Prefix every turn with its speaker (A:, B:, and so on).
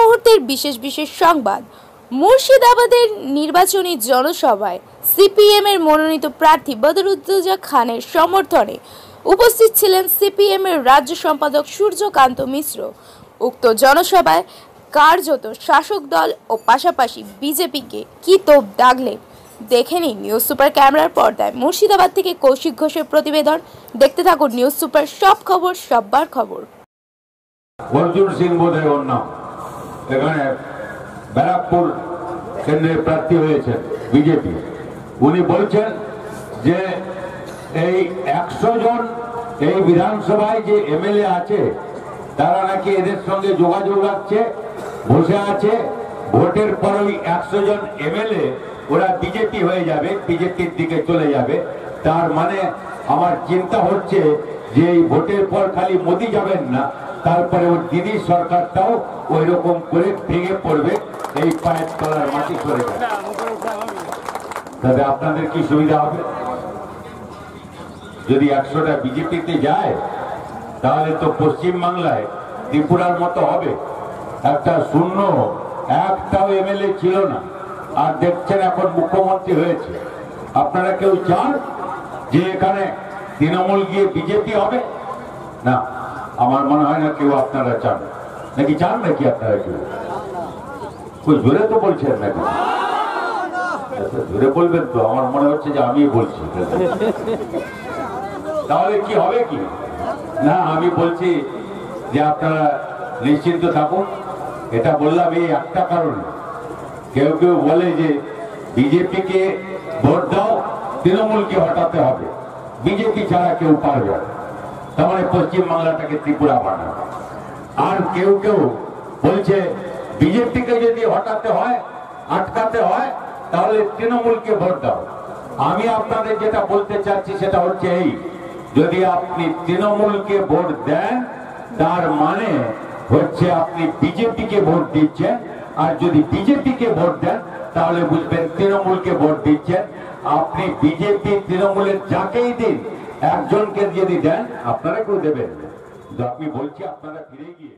A: মুহূর্তের বিশেষ বিশেষ সংবাদ। মুর্শিদাবাদের নির্বাচনী জনসভায় সিপিএম এর মনোনীত প্রার্থী বদরুদ্দোজা খানের সমর্থনে উপস্থিত ছিলেন সিপিএম এর রাজ্য সম্পাদক সূর্যকান্ত মিশ্র। উক্ত জনসভায় কার্যত শাসক দল ও পাশাপাশি বিজেপিকে কি তোপ দাগলে? দেখে নিন নিউজ সুপার ক্যামেরার পর্দায় মুর্শিদাবাদ থেকে কৌশিক ঘোষের প্রতিবেদন। দেখতে থাকুন নিউজ সুপার সব খবর, সব্বার খবর।
B: অর্জুন সিং বোধ ওর এখানে ব্যারাকপুর কেন্দ্রের প্রার্থী হয়েছেন বিজেপি। উনি বলছেন যে এই একশো জন এই বিধানসভায় যে এমএলএ আছে, তারা নাকি এদের সঙ্গে যোগাযোগ রাখছে, বসে আছে। ভোটের পর ওই একশো জন এমএলএ, ওরা বিজেপি হয়ে যাবে, বিজেপির দিকে চলে যাবে। তার মানে আমার চিন্তা হচ্ছে যে এই ভোটের পর খালি মোদি যাবেন না তারপরে ওর দিদি সরকারটাও ওই রকম করে ভেঙে পড়বে, এই পায়ের তলার মাটি যাবে। তবে আপনাদের কি সুবিধা হবে? যদি একশোটা বিজেপিতে যায়, তাহলে তো পশ্চিম বাংলায় ত্রিপুরার মতো হবে। একটা শূন্য, একটাও এমএলএ ছিল না। আর দেখছেন এখন মুখ্যমন্ত্রী হয়েছে। আপনারা কেউ চান যে এখানে তৃণমূল গিয়ে বিজেপি হবে? না। আমার মনে হয় না কেউ আপনারা চান। নাকি চান নাকি আপনারা কেউ? কই জোরে তো বলছেন নাকি? জোরে বলবেন তো, আমার মনে হচ্ছে যে আমি বলছি। তাহলে কি হবে কি? না, আমি বলছি যে আপনারা নিশ্চিন্ত থাকুন। এটা বললাম এই একটা কারণে। কেউ কেউ বলে যে বিজেপিকে ভোট দাও, তৃণমূলকে হটাতে হবে। বিজেপি ছাড়া কেউ পারবে না। মানে পশ্চিম বাংলাটাকে ত্রিপুরা বানাবে আর কেউ কেউ বলছে, বিজেপিকে যদি হটাতে হয়, আটকাতে হয়, তাহলে তৃণমূলকে ভোট দাও। আমি আপনাদের যেটা বলতে চাচ্ছি সেটা হচ্ছে এই, যদি আপনি তৃণমূলকে ভোট দেন, তার মানে হচ্ছে আপনি বিজেপিকে ভোট দিচ্ছেন। আর যদি বিজেপিকে ভোট দেন, তাহলে বুঝবেন তৃণমূলকে ভোট দিচ্ছেন। আপনি বিজেপি তৃণমূলের যাকেই দিন একজনকে যদি দেন আপনারা কেউ দেবেন আপনি বলছি আপনারা ফিরে গিয়ে